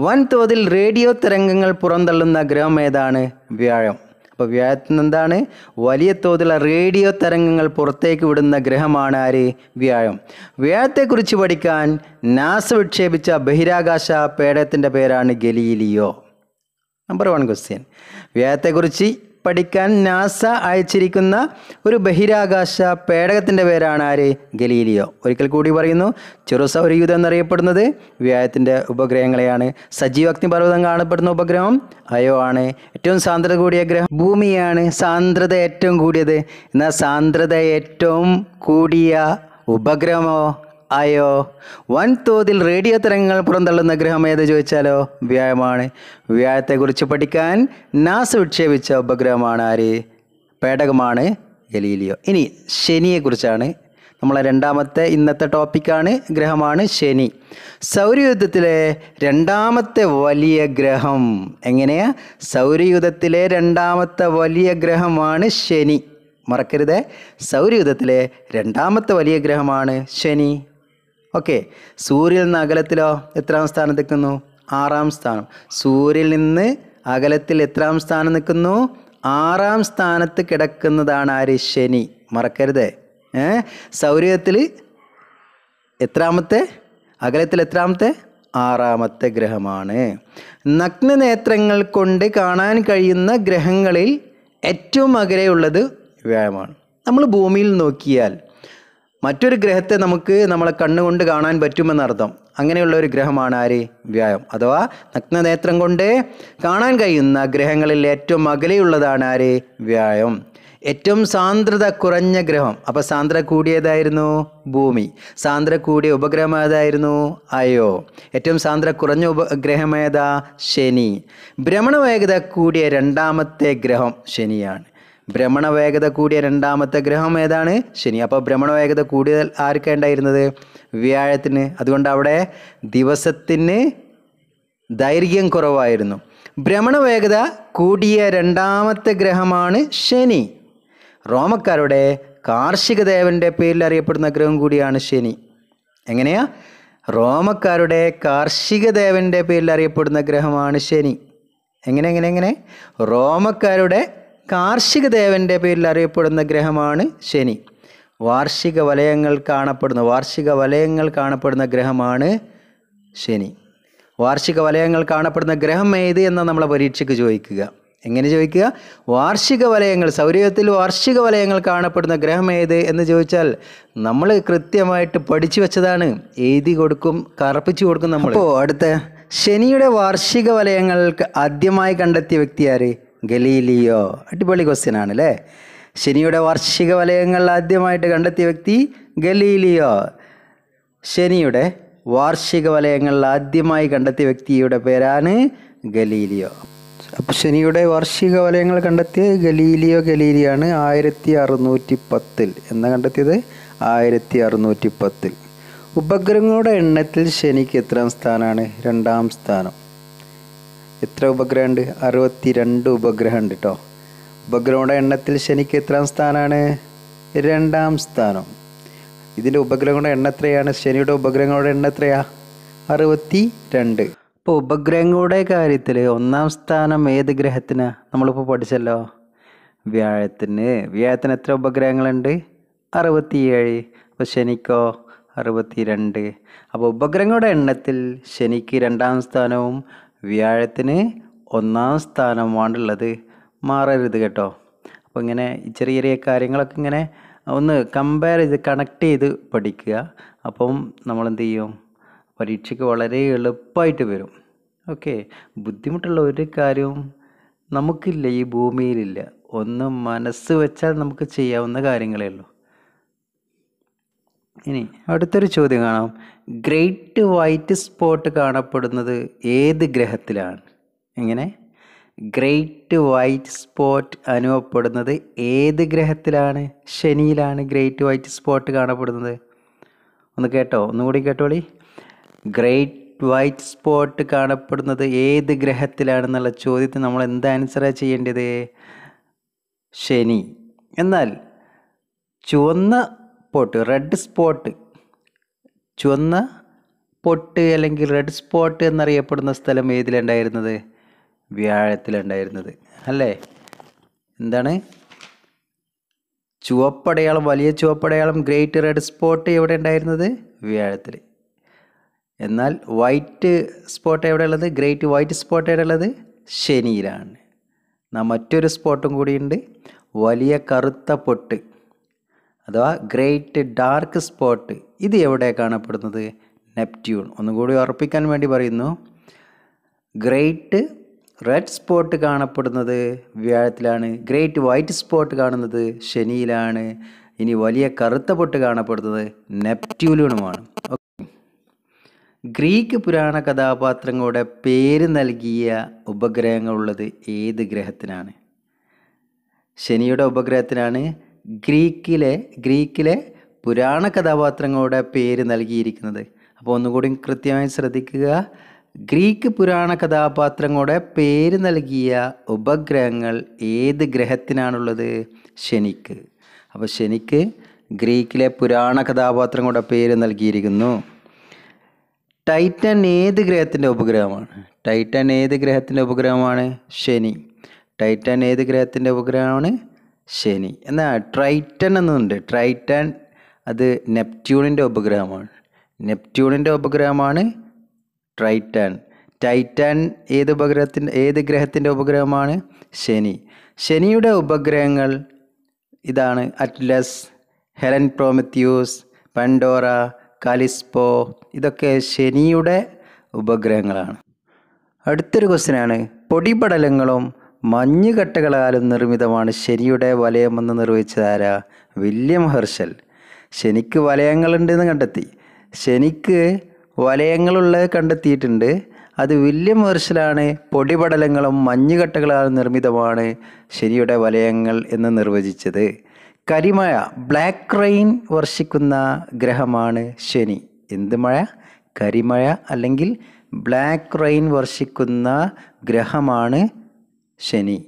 വൻതോതിൽ റേഡിയോ തരംഗങ്ങൾ പുറന്തള്ളുന്ന ഗ്രഹം ഏതാണ്? വ്യാഴം. അപ്പോൾ വ്യാഴത്തിൽ എന്താണ്? വലിയ തോതിലുള്ള റേഡിയോ തരംഗങ്ങൾ പുറത്തേക്ക് വിടുന്ന ഗ്രഹമാണ് ആര്? വ്യാഴം. വ്യാഴത്തെക്കുറിച്ച് പഠിക്കാൻ നാസ വിക്ഷേപിച്ച ബഹിരാകാശ പേടത്തിന്റെ പേരാണ് ഗലീലിയോ. നമ്പർ വൺ ക്വസ്റ്റ്യൻ വ്യയത്തെക്കുറിച്ച് പഠിക്കാൻ നാസ അയച്ചിരിക്കുന്ന ഒരു ബഹിരാകാശ പേടകത്തിന്റെ പേരാണ് ആര്? ഗലീലിയോ. ഒരിക്കൽ കൂടി പറയുന്നു ചെറു സൗരയൂഥം എന്നറിയപ്പെടുന്നത് വ്യായത്തിന്റെ ഉപഗ്രഹങ്ങളെയാണ്. സജീവ അഗ്നിപർവതം കാണപ്പെടുന്ന ഉപഗ്രഹം അയോ ആണ്. ഏറ്റവും സാന്ദ്രത കൂടിയ ഗ്രഹം ഭൂമിയാണ് സാന്ദ്രത ഏറ്റവും കൂടിയത്. എന്നാൽ സാന്ദ്രത ഏറ്റവും കൂടിയ ഉപഗ്രഹമോ? അയോ വൻതോതിൽ റേഡിയോ തരംഗങ്ങൾ പുറന്തള്ളുന്ന ഗ്രഹം ഏത് ചോദിച്ചാലോ? വ്യാഴമാണ്. വ്യാഴത്തെക്കുറിച്ച് പഠിക്കാൻ നാസ വിക്ഷേപിച്ച ഉപഗ്രഹമാണ് ആര്? പേടകമാണ് ഗലീലിയോ. ഇനി ശനിയെക്കുറിച്ചാണ്. നമ്മളെ രണ്ടാമത്തെ ഇന്നത്തെ ടോപ്പിക്കാണ് ഗ്രഹമാണ് ശനി. സൗരയുദ്ധത്തിലെ രണ്ടാമത്തെ വലിയ ഗ്രഹം എങ്ങനെയാ? സൗരയുദ്ധത്തിലെ രണ്ടാമത്തെ വലിയ ഗ്രഹമാണ് ശനി. മറക്കരുത്. സൗരയുദ്ധത്തിലെ രണ്ടാമത്തെ വലിയ ഗ്രഹമാണ് ശനി. ഓക്കെ. സൂര്യനിൽ നിന്ന് അകലത്തിലോ എത്രാം സ്ഥാനം നിൽക്കുന്നു? ആറാം സ്ഥാനം. സൂര്യനിൽ നിന്ന് അകലത്തിൽ എത്രാം സ്ഥാനം നിൽക്കുന്നു? ആറാം സ്ഥാനത്ത് കിടക്കുന്നതാണ് ആര്? ശനി. മറക്കരുത്. ഏ? സൗരത്തിൽ എത്രാമത്തെ? അകലത്തിൽ എത്രാമത്തെ? ആറാമത്തെ ഗ്രഹമാണ്. നഗ്നനേത്രങ്ങൾ കൊണ്ട് കാണാൻ കഴിയുന്ന ഗ്രഹങ്ങളിൽ ഏറ്റവും അകലെയുള്ളത് വ്യാഴമാണ്. നമ്മൾ ഭൂമിയിൽ നോക്കിയാൽ മറ്റൊരു ഗ്രഹത്തെ നമുക്ക് നമ്മളെ കണ്ണുകൊണ്ട് കാണാൻ പറ്റുമെന്നർത്ഥം അങ്ങനെയുള്ള ഒരു ഗ്രഹമാണ് ആര്? വ്യായം അഥവാ നഗ്നനേത്രം കൊണ്ട് കാണാൻ കഴിയുന്ന ഗ്രഹങ്ങളിൽ ഏറ്റവും അകലെയുള്ളതാണ് ആര്? വ്യായം ഏറ്റവും സാന്ദ്രത കുറഞ്ഞ ഗ്രഹം. അപ്പോൾ സാന്ദ്രത കൂടിയതായിരുന്നു ഭൂമി. സാന്ദ്ര കൂടിയ ഉപഗ്രഹം ഏതായിരുന്നു? അയോ. ഏറ്റവും സാന്ദ്ര കുറഞ്ഞ ഉപഗ്രഹം ഏതാ? ശനി. ഭ്രമണവേഗത കൂടിയ രണ്ടാമത്തെ ഗ്രഹം ശനിയാണ്. ഭ്രമണവേഗത കൂടിയ രണ്ടാമത്തെ ഗ്രഹം ഏതാണ്? ശനി. അപ്പോൾ ഭ്രമണവേഗത കൂടുതൽ ആർക്കേണ്ടായിരുന്നത് വ്യാഴത്തിന്. അതുകൊണ്ട് അവിടെ ദിവസത്തിന് ദൈർഘ്യം കുറവായിരുന്നു. ഭ്രമണവേഗത കൂടിയ രണ്ടാമത്തെ ഗ്രഹമാണ് ശനി. റോമക്കാരുടെ കാർഷിക ദേവന്റെ പേരിൽ അറിയപ്പെടുന്ന ഗ്രഹം കൂടിയാണ് ശനി. എങ്ങനെയാ? റോമക്കാരുടെ കാർഷിക ദേവന്റെ പേരിൽ അറിയപ്പെടുന്ന ഗ്രഹമാണ് ശനി. എങ്ങനെ എങ്ങനെ എങ്ങനെ? റോമക്കാരുടെ കാർഷിക ദേവന്റെ പേരിൽ അറിയപ്പെടുന്ന ഗ്രഹമാണ് ശനി. വാർഷിക വലയങ്ങൾ കാണപ്പെടുന്ന വാർഷിക വലയങ്ങൾ കാണപ്പെടുന്ന ഗ്രഹമാണ് ശനി. വാർഷിക വലയങ്ങൾ കാണപ്പെടുന്ന ഗ്രഹം ഏത് എന്ന നമ്മളെ പരീക്ഷയ്ക്ക് ചോദിക്കുക. എങ്ങനെ ചോദിക്കുക? വാർഷിക വലയങ്ങൾ സൗരയത്തിൽ വാർഷിക വലയങ്ങൾ കാണപ്പെടുന്ന ഗ്രഹം ഏത് എന്ന് ചോദിച്ചാൽ നമ്മൾ കൃത്യമായിട്ട് പഠിച്ചു വെച്ചതാണ്. എഴുതി കൊടുക്കും കറപ്പിച്ചു കൊടുക്കും നമ്മൾ അടുത്ത ശനിയുടെ വാർഷിക വലയങ്ങൾക്ക് ആദ്യമായി കണ്ടെത്തിയ വ്യക്തി ഗലീലിയോ? അടിപൊളി ക്വസ്റ്റ്യൻ ആണ് അല്ലേ ശനിയുടെ വാർഷിക വലയങ്ങൾ ആദ്യമായിട്ട് കണ്ടെത്തിയ വ്യക്തി ഗലീലിയോ. ശനിയുടെ വാർഷിക വലയങ്ങൾ ആദ്യമായി കണ്ടെത്തിയ വ്യക്തിയുടെ പേരാണ് ഗലീലിയോ. അപ്പോൾ ശനിയുടെ വാർഷിക വലയങ്ങൾ കണ്ടെത്തിയ ഗലീലിയോ ഗലീലിയാണ്. ആയിരത്തി അറുന്നൂറ്റി പത്തിൽ എന്നാ കണ്ടെത്തിയത്? ആയിരത്തി അറുന്നൂറ്റി പത്തിൽ ഉപഗ്രഹങ്ങളുടെ എണ്ണത്തിൽ ശനിക്ക് എത്രാം സ്ഥാനമാണ് രണ്ടാം സ്ഥാനം. എത്ര ഉപഗ്രഹമുണ്ട്? അറുപത്തി രണ്ട് ഉപഗ്രഹമുണ്ട് കേട്ടോ ഉപഗ്രഹങ്ങളുടെ എണ്ണത്തിൽ ശനിക്ക് എത്രാം സ്ഥാനമാണ് രണ്ടാം സ്ഥാനം. ഇതിന്റെ ഉപഗ്രഹങ്ങളുടെ എണ്ണം എത്രയാണ്? ശനിയുടെ ഉപഗ്രഹങ്ങളുടെ എണ്ണം എത്രയാ? അറുപത്തി രണ്ട് ഇപ്പോൾ ഉപഗ്രഹങ്ങളുടെ കാര്യത്തിൽ ഒന്നാം സ്ഥാനം ഏത് ഗ്രഹത്തിന്? നമ്മളിപ്പോൾ പഠിച്ചല്ലോ. വ്യാഴത്തിന്. വ്യാഴത്തിന് എത്ര ഉപഗ്രഹങ്ങളുണ്ട്? അറുപത്തിയേഴ്. അപ്പോൾ ശനിക്കോ? അറുപത്തി രണ്ട് അപ്പോൾ ഉപഗ്രഹങ്ങളുടെ എണ്ണത്തിൽ ശനിക്ക് രണ്ടാം സ്ഥാനവും വ്യാഴത്തിന് ഒന്നാം സ്ഥാനമാണുള്ളത് മാറരുത് കേട്ടോ. അപ്പോൾ ഇങ്ങനെ ചെറിയ ചെറിയ കാര്യങ്ങളൊക്കെ ഇങ്ങനെ ഒന്ന് കമ്പയർ ചെയ്ത് കണക്ട് ചെയ്ത് പഠിക്കുക. അപ്പം നമ്മൾ എന്ത് ചെയ്യും? പരീക്ഷയ്ക്ക് വളരെ എളുപ്പമായിട്ട് വരും. ഓക്കെ ബുദ്ധിമുട്ടുള്ള ഒരു കാര്യവും നമുക്കില്ല ഈ ഭൂമിയിലില്ല. ഒന്ന് മനസ്സ് വെച്ചാൽ നമുക്ക് ചെയ്യാവുന്ന കാര്യങ്ങളേ ഉള്ളൂ. ഇനി അടുത്തൊരു ചോദ്യം കാണാം. ഗ്രേറ്റ് വൈറ്റ് സ്പോട്ട് കാണപ്പെടുന്നത് ഏത് ഗ്രഹത്തിലാണ്? എങ്ങനെ? ഗ്രേറ്റ് വൈറ്റ് സ്പോട്ട് അനുഭവപ്പെടുന്നത് ഏത് ഗ്രഹത്തിലാണ്? ശനിയിലാണ് ഗ്രേറ്റ് വൈറ്റ് സ്പോട്ട് കാണപ്പെടുന്നത്. ഒന്ന് കേട്ടോ ഒന്നുകൂടി കേട്ടോളി. ഗ്രേറ്റ് വൈറ്റ് സ്പോട്ട് കാണപ്പെടുന്നത് ഏത് ഗ്രഹത്തിലാണെന്നുള്ള ചോദ്യത്തിന് നമ്മൾ എന്ത് ആൻസറാണ് ചെയ്യേണ്ടത്? ശനി. എന്നാൽ ചുവന്ന പൊട്ട് റെഡ് സ്പോട്ട് ചുവന്ന പൊട്ട് അല്ലെങ്കിൽ റെഡ് സ്പോട്ട് എന്നറിയപ്പെടുന്ന സ്ഥലം ഏതിലുണ്ടായിരുന്നത് വ്യാഴത്തിലുണ്ടായിരുന്നത് അല്ലേ? എന്താണ്? ചുവപ്പടയാളം വലിയ ചുവപ്പടയാളം ഗ്രേറ്റ് റെഡ് സ്പോട്ട് എവിടെ ഉണ്ടായിരുന്നത്? വ്യാഴത്തിൽ എന്നാൽ വൈറ്റ് സ്പോട്ട് എവിടെ ഉള്ളത്? ഗ്രേറ്റ് വൈറ്റ് സ്പോട്ട് എവിടെ ഉള്ളത്? ശനിയിലാണ്. മറ്റൊരു സ്പോട്ടും കൂടിയുണ്ട് വലിയ കറുത്ത പൊട്ട്. അഥവാ ഗ്രേറ്റ് ഡാർക്ക് സ്പോട്ട് ഇത് എവിടെ കാണപ്പെടുന്നത്? നെപ്റ്റ്യൂൺ. ഒന്നുകൂടി ഉറപ്പിക്കാൻ വേണ്ടി പറയുന്നു. ഗ്രേറ്റ് റെഡ് സ്പോട്ട് കാണപ്പെടുന്നത് വ്യാഴത്തിലാണ്. ഗ്രേറ്റ് വൈറ്റ് സ്പോട്ട് കാണുന്നത് ശനിയിലാണ്. ഇനി വലിയ കറുത്ത പൊട്ട് കാണപ്പെടുന്നത് നെപ്റ്റ്യൂണിനുമാണ്. ഗ്രീക്ക് പുരാണ കഥാപാത്രങ്ങളുടെ പേര് നൽകിയ ഉപഗ്രഹങ്ങളുള്ളത് ഏത് ഗ്രഹത്തിനാണ്? ശനിയുടെ ഉപഗ്രഹത്തിനാണ് ഗ്രീക്കിലെ ഗ്രീക്കിലെ പുരാണ കഥാപാത്രങ്ങളുടെ പേര് നൽകിയിരിക്കുന്നത്. അപ്പോൾ ഒന്നുകൂടി കൃത്യമായി ശ്രദ്ധിക്കുക. ഗ്രീക്ക് പുരാണ കഥാപാത്രങ്ങളുടെ പേര് നൽകിയ ഉപഗ്രഹങ്ങൾ ഏത് ഗ്രഹത്തിനാണുള്ളത്? ശനിക്ക്. അപ്പോൾ ശനിക്ക് ഗ്രീക്കിലെ പുരാണ കഥാപാത്രങ്ങളുടെ പേര് നൽകിയിരിക്കുന്നു. ടൈറ്റൻ ഏത് ഗ്രഹത്തിന്റെ ഉപഗ്രഹമാണ്? ടൈറ്റൻ ഏത് ഗ്രഹത്തിന്റെ ഉപഗ്രഹമാണ്? ശനി. ടൈറ്റൻ ഏത് ഗ്രഹത്തിന്റെ ഉപഗ്രഹമാണ്? ശനി. എന്നാൽ ട്രൈറ്റൻ എന്നുണ്ട്. ട്രൈറ്റൻ അത് നെപ്റ്റ്യൂണിന്റെ ഉപഗ്രഹമാണ്. നെപ്റ്റ്യൂണിന്റെ ഉപഗ്രഹമാണ് ട്രൈറ്റൻ ടൈറ്റൻ ഏത് ഉപഗ്രഹത്തിന്റെ ഏത് ഗ്രഹത്തിന്റെ ഉപഗ്രഹമാണ്? ശനി. ശനിയുടെ ഉപഗ്രഹങ്ങൾ ഇതാണ്. അറ്റ്ലസ് ഹെലൻ പ്രോമത്യൂസ് പണ്ടോറ കാലിസ്പോ ഇതൊക്കെ ശനിയുടെ ഉപഗ്രഹങ്ങളാണ്. അടുത്തൊരു ക്വസ്റ്റ്യനാണ് പൊടിപടലങ്ങളും മഞ്ഞുകട്ടകളാലും നിർമ്മിതമാണ് ശനിയുടെ വലയമെന്ന് നിർവഹിച്ചതാരാ വില്യം ഹെർഷൽ. ശനിക്ക് വലയങ്ങളുണ്ടെന്ന് കണ്ടെത്തി. ശനിക്ക് വലയങ്ങളുള്ളത് കണ്ടെത്തിയിട്ടുണ്ട്. അത് വില്യം ഹെർഷലാണ്. പൊടിപടലങ്ങളും മഞ്ഞുകട്ടകളാലും നിർമ്മിതമാണ് ശനിയുടെ വലയങ്ങൾ എന്ന് നിർവചിച്ചത്. കരിമഴ ബ്ലാക്ക് റെയിൻ വർഷിക്കുന്ന ഗ്രഹമാണ് ശനി. എന്ത് മഴ? കരിമഴ അല്ലെങ്കിൽ ബ്ലാക്ക് റെയിൻ വർഷിക്കുന്ന ഗ്രഹമാണ് ശനി.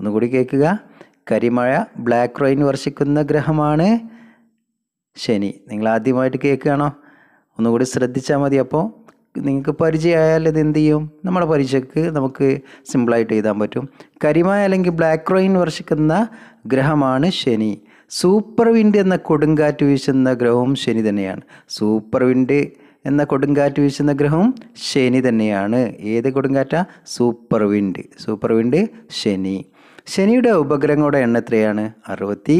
ഒന്നുകൂടി കേൾക്കുക. കരിമഴ ബ്ലാക്ക് റോയിൻ വർഷിക്കുന്ന ഗ്രഹമാണ് ശനി. നിങ്ങൾ ആദ്യമായിട്ട് കേൾക്കുകയാണോ? ഒന്നുകൂടി ശ്രദ്ധിച്ചാൽ മതി. അപ്പോൾ നിങ്ങൾക്ക് പരിചയമായാൽ ഇത് എന്ത് ചെയ്യും? നമ്മുടെ പരീക്ഷയ്ക്ക് നമുക്ക് സിമ്പിളായിട്ട് എഴുതാൻ പറ്റും. കരിമഴ അല്ലെങ്കിൽ ബ്ലാക്ക് റോയിൻ വർഷിക്കുന്ന ഗ്രഹമാണ് ശനി. സൂപ്പർ വിൻഡ് എന്ന കൊടുങ്കാറ്റ് വീശുന്ന ഗ്രഹവും ശനി തന്നെയാണ്. സൂപ്പർ വിൻഡ് എന്ന കൊടുങ്കാറ്റ് വീശുന്ന ഗ്രഹവും ശനി തന്നെയാണ്. ഏത് കൊടുങ്കാറ്റ? Super wind. സൂപ്പർ വിൻഡ് ശനി. ശനിയുടെ ഉപഗ്രഹങ്ങളുടെ എണ്ണം എത്രയാണ്? അറുപത്തി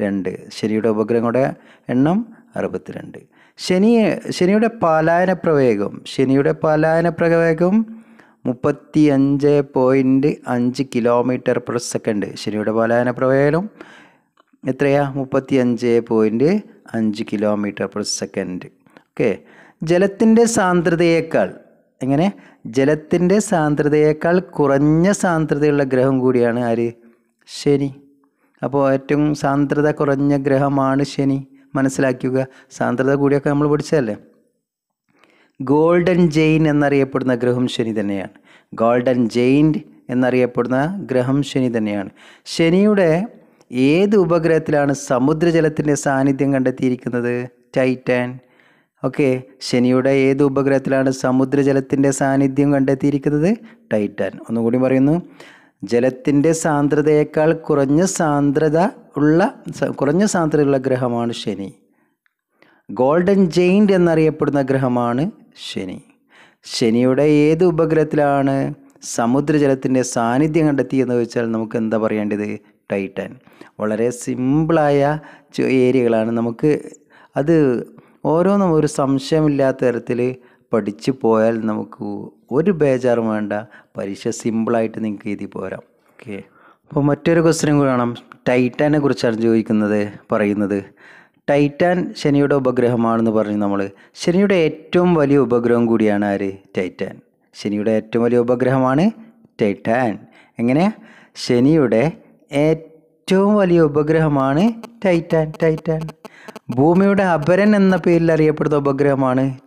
രണ്ട് ശനിയുടെ ഉപഗ്രഹങ്ങളുടെ എണ്ണം അറുപത്തിരണ്ട്. ശനി ശനിയുടെ പാലായന പ്രവേഗം. ശനിയുടെ പാലായന പ്രവേഗം മുപ്പത്തി അഞ്ച് പോയിന്റ് അഞ്ച് കിലോമീറ്റർ പെർ സെക്കൻഡ് ശനിയുടെ പാലായന പ്രവേഗം എത്രയാ? മുപ്പത്തി അഞ്ച് പോയിന്റ് അഞ്ച് കിലോമീറ്റർ പെർ സെക്കൻഡ് ഓക്കെ ജലത്തിന്റെ സാന്ദ്രതയേക്കാൾ എങ്ങനെ? ജലത്തിന്റെ സാന്ദ്രതയേക്കാൾ കുറഞ്ഞ സാന്ദ്രതയുള്ള ഗ്രഹം കൂടിയാണ് ആര്? ശനി. അപ്പോൾ ഏറ്റവും സാന്ദ്രത കുറഞ്ഞ ഗ്രഹമാണ് ശനി. മനസ്സിലാക്കുക. സാന്ദ്രത കൂടിയൊക്കെ നമ്മൾ പഠിച്ചതല്ലേ? ഗോൾഡൻ ജെയിൻ എന്നറിയപ്പെടുന്ന ഗ്രഹം ശനി തന്നെയാണ്. ഗോൾഡൻ ജെയിൻഡ് എന്നറിയപ്പെടുന്ന ഗ്രഹം ശനി തന്നെയാണ്. ശനിയുടെ ഏത് ഉപഗ്രഹത്തിലാണ് സമുദ്രജലത്തിന്റെ സാന്നിധ്യം കണ്ടെത്തിയിരിക്കുന്നത്? ടൈറ്റാൻ. ഓക്കെ ശനിയുടെ ഏത് ഉപഗ്രഹത്തിലാണ് സമുദ്രജലത്തിന്റെ സാന്നിധ്യം കണ്ടെത്തിയിരിക്കുന്നത്? ടൈറ്റാൻ. ഒന്നുകൂടി പറയുന്നു. ജലത്തിന്റെ സാന്ദ്രതയേക്കാൾ കുറഞ്ഞ സാന്ദ്രത ഉള്ള കുറഞ്ഞ സാന്ദ്രതയുള്ള ഗ്രഹമാണ് ശനി. ഗോൾഡൻ ജെയിൻഡ് എന്നറിയപ്പെടുന്ന ഗ്രഹമാണ് ശനി. ശനിയുടെ ഏത് ഉപഗ്രഹത്തിലാണ് സമുദ്രജലത്തിന്റെ സാന്നിധ്യം കണ്ടെത്തിയെന്ന് വെച്ചാൽ നമുക്ക് എന്താ പറയേണ്ടത്? ടൈറ്റാൻ. വളരെ സിമ്പിളായ ഏരിയകളാണ്. നമുക്ക് അത് ഓരോന്നും ഒരു സംശയമില്ലാത്ത തരത്തിൽ പഠിച്ചു പോയാൽ നമുക്ക് ഒരു ബേജാറും വേണ്ട. പരീക്ഷ സിമ്പിളായിട്ട് നിങ്ങൾക്ക് എഴുതി പോരാം. ഓക്കെ അപ്പോൾ മറ്റൊരു ക്വസ്റ്റ്യൻ കൂടി കാണാം. ടൈറ്റാനെ കുറിച്ചാണ് ചോദിക്കുന്നത് പറയുന്നത്. ടൈറ്റാൻ ശനിയുടെ ഉപഗ്രഹമാണെന്ന് പറഞ്ഞു നമ്മൾ ശനിയുടെ ഏറ്റവും വലിയ ഉപഗ്രഹം കൂടിയാണ് ആര്? ടൈറ്റാൻ ശനിയുടെ ഏറ്റവും വലിയ ഉപഗ്രഹമാണ് ടൈറ്റാൻ എങ്ങനെ ശനിയുടെ ഏറ്റവും വലിയ ഉപഗ്രഹമാണ് ടൈറ്റാൻ. ടൈറ്റാൻ. ഭൂമിയുടെ അപരൻ എന്ന പേരിൽ അറിയപ്പെടുന്ന ഉപഗ്രഹമാണ്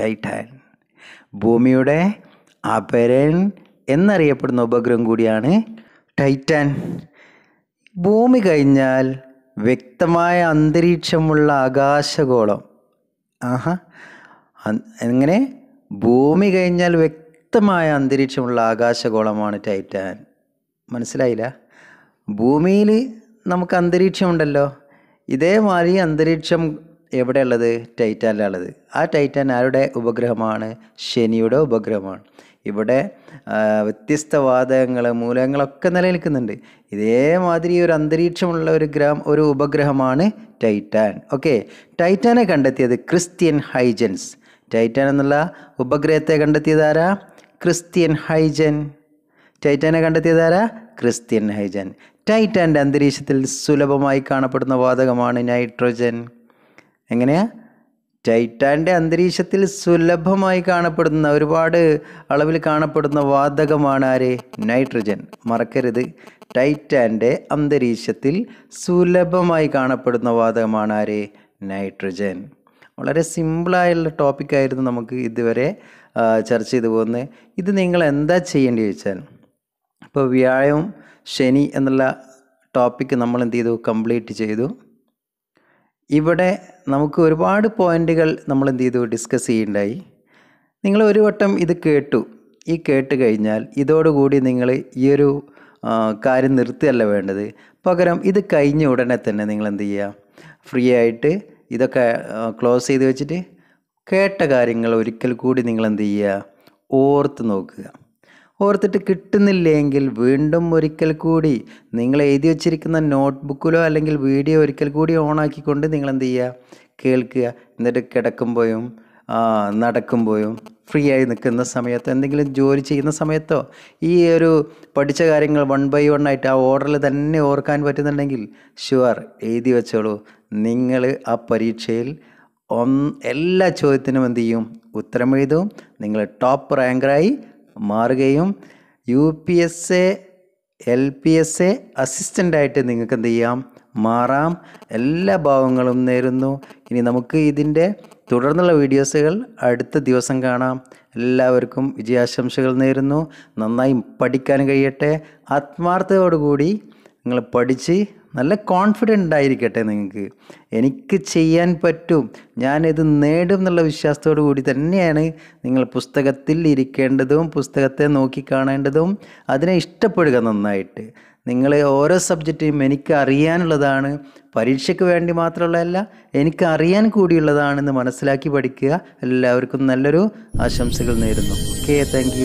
ടൈറ്റാൻ. ഭൂമിയുടെ അപരൻ എന്നറിയപ്പെടുന്ന ഉപഗ്രഹം കൂടിയാണ് ടൈറ്റാൻ. ഭൂമി കഴിഞ്ഞാൽ വ്യക്തമായ അന്തരീക്ഷമുള്ള ആകാശഗോളം. ആഹാ. എങ്ങനെ? ഭൂമി കഴിഞ്ഞാൽ വ്യക്തമായ അന്തരീക്ഷമുള്ള ആകാശഗോളമാണ് ടൈറ്റാൻ. മനസ്സിലായില്ല? ഭൂമിയിൽ നമുക്ക് അന്തരീക്ഷമുണ്ടല്ലോ. ഇതേമാതിരി അന്തരീക്ഷം എവിടെയുള്ളത്? ടൈറ്റാനിലുള്ളത്. ആ ടൈറ്റാൻ ആരുടെ ഉപഗ്രഹമാണ്? ശനിയുടെ ഉപഗ്രഹമാണ്. ഇവിടെ വ്യത്യസ്ത വാതകങ്ങൾ മൂലകങ്ങളൊക്കെ നിലനിൽക്കുന്നുണ്ട്. ഇതേമാതിരി ഒരു അന്തരീക്ഷമുള്ള ഒരു ഗ്രാം ഒരു ഉപഗ്രഹമാണ് ടൈറ്റാൻ. ഓക്കെ. ടൈറ്റാനെ കണ്ടെത്തിയത് ക്രിസ്ത്യൻ ഹൈജൻസ്. ടൈറ്റാൻ എന്നുള്ള ഉപഗ്രഹത്തെ കണ്ടെത്തിയതാരാ ക്രിസ്ത്യൻ ഹൈജൻ. ടൈറ്റാനെ കണ്ടെത്തിയതാരാ ക്രിസ്ത്യൻ ഹൈജൻ. ടൈറ്റാന്റെ അന്തരീക്ഷത്തിൽ സുലഭമായി കാണപ്പെടുന്ന വാതകമാണ് നൈട്രോജൻ. എങ്ങനെയാ? ടൈറ്റാന്റെ അന്തരീക്ഷത്തിൽ സുലഭമായി കാണപ്പെടുന്ന ഒരുപാട് അളവിൽ കാണപ്പെടുന്ന വാതകമാണ് ആര്? നൈട്രജൻ. മറക്കരുത്. ടൈറ്റാന്റെ അന്തരീക്ഷത്തിൽ സുലഭമായി കാണപ്പെടുന്ന വാതകമാണ് ആര്? നൈട്രജൻ. വളരെ സിമ്പിളായുള്ള ടോപ്പിക്കായിരുന്നു നമുക്ക് ഇതുവരെ ചർച്ച ചെയ്തു പോകുന്നത്. ഇത് നിങ്ങൾ എന്താ ചെയ്യേണ്ടി ചോദിച്ചാൽ ഇപ്പോൾ വ്യാഴം ശനി എന്നുള്ള ടോപ്പിക്ക് നമ്മൾ എന്ത് ചെയ്തു? കംപ്ലീറ്റ് ചെയ്തു. ഇവിടെ നമുക്ക് ഒരുപാട് പോയിന്റുകൾ നമ്മൾ എന്ത് ചെയ്തു? ഡിസ്കസ് ചെയ്യുണ്ടായി. നിങ്ങൾ ഒരു വട്ടം ഇത് കേട്ടു. ഈ കേട്ട് കഴിഞ്ഞാൽ ഇതോടുകൂടി നിങ്ങൾ ഈ ഒരു കാര്യം നിർത്തുകയല്ല വേണ്ടത്. പകരം ഇത് കഴിഞ്ഞ ഉടനെ തന്നെ നിങ്ങൾ എന്ത് ചെയ്യുക? ഫ്രീ ആയിട്ട് ഇതൊക്കെ ക്ലോസ് ചെയ്ത് വെച്ചിട്ട് കേട്ട കാര്യങ്ങൾ ഒരിക്കൽ കൂടി നിങ്ങൾ എന്ത് ചെയ്യുക? ഓർത്ത് നോക്കുക. ഓർത്തിട്ട് കിട്ടുന്നില്ലെങ്കിൽ വീണ്ടും ഒരിക്കൽ കൂടി നിങ്ങൾ എഴുതി വച്ചിരിക്കുന്ന നോട്ട്ബുക്കിലോ അല്ലെങ്കിൽ വീഡിയോ ഒരിക്കൽ കൂടി ഓണാക്കിക്കൊണ്ട് നിങ്ങൾ എന്ത് ചെയ്യുക? കേൾക്കുക. എന്നിട്ട് കിടക്കുമ്പോഴും നടക്കുമ്പോഴും ഫ്രീ ആയി നിൽക്കുന്ന സമയത്തോ എന്തെങ്കിലും ജോലി ചെയ്യുന്ന സമയത്തോ ഈ ഒരു പഠിച്ച കാര്യങ്ങൾ വൺ ബൈ വൺ ആയിട്ട് ആ ഓർഡറിൽ തന്നെ ഓർക്കാൻ പറ്റുന്നുണ്ടെങ്കിൽ ഷുവർ എഴുതി വെച്ചോളൂ. നിങ്ങൾ ആ പരീക്ഷയിൽ എല്ലാ ചോദ്യത്തിനും എന്ത് ചെയ്യും? ഉത്തരം എഴുതും. നിങ്ങൾ ടോപ്പ് റാങ്കറായി മാറുകയും U P S A L P S A അസിസ്റ്റന്റായിട്ട് നിങ്ങൾക്ക് എന്ത് ചെയ്യാം? മാറാം. എല്ലാ ഭാഗങ്ങളും നേരുന്നു. ഇനി നമുക്ക് ഇതിന്റെ തുടർന്നുള്ള വീഡിയോസുകൾ അടുത്ത ദിവസം കാണാം. എല്ലാവർക്കും വിജയാശംസകൾ നേരുന്നു. നന്നായി പഠിക്കാൻ കഴിയട്ടെ. ആത്മാർത്ഥതയോടുകൂടി നിങ്ങൾ പഠിച്ച് നല്ല കോൺഫിഡന്റ് ആയിരിക്കട്ടെ നിങ്ങൾക്ക് എനിക്ക് ചെയ്യാൻ പറ്റും. ഞാനിത് നേടും എന്നുള്ള വിശ്വാസത്തോടു കൂടി തന്നെയാണ് നിങ്ങൾ പുസ്തകത്തിൽ ഇരിക്കേണ്ടതും പുസ്തകത്തെ നോക്കി കാണേണ്ടതും അതിനെ ഇഷ്ടപ്പെടുക നന്നായിട്ട്. നിങ്ങൾ ഓരോ സബ്ജക്റ്റും എനിക്ക് അറിയാനുള്ളതാണ്. പരീക്ഷയ്ക്ക് വേണ്ടി മാത്രമുള്ളതല്ല എനിക്ക് അറിയാൻ കൂടിയുള്ളതാണെന്ന് മനസ്സിലാക്കി പഠിക്കുക എല്ലാവർക്കും നല്ലൊരു ആശംസകൾ നേരുന്നു. Okay thank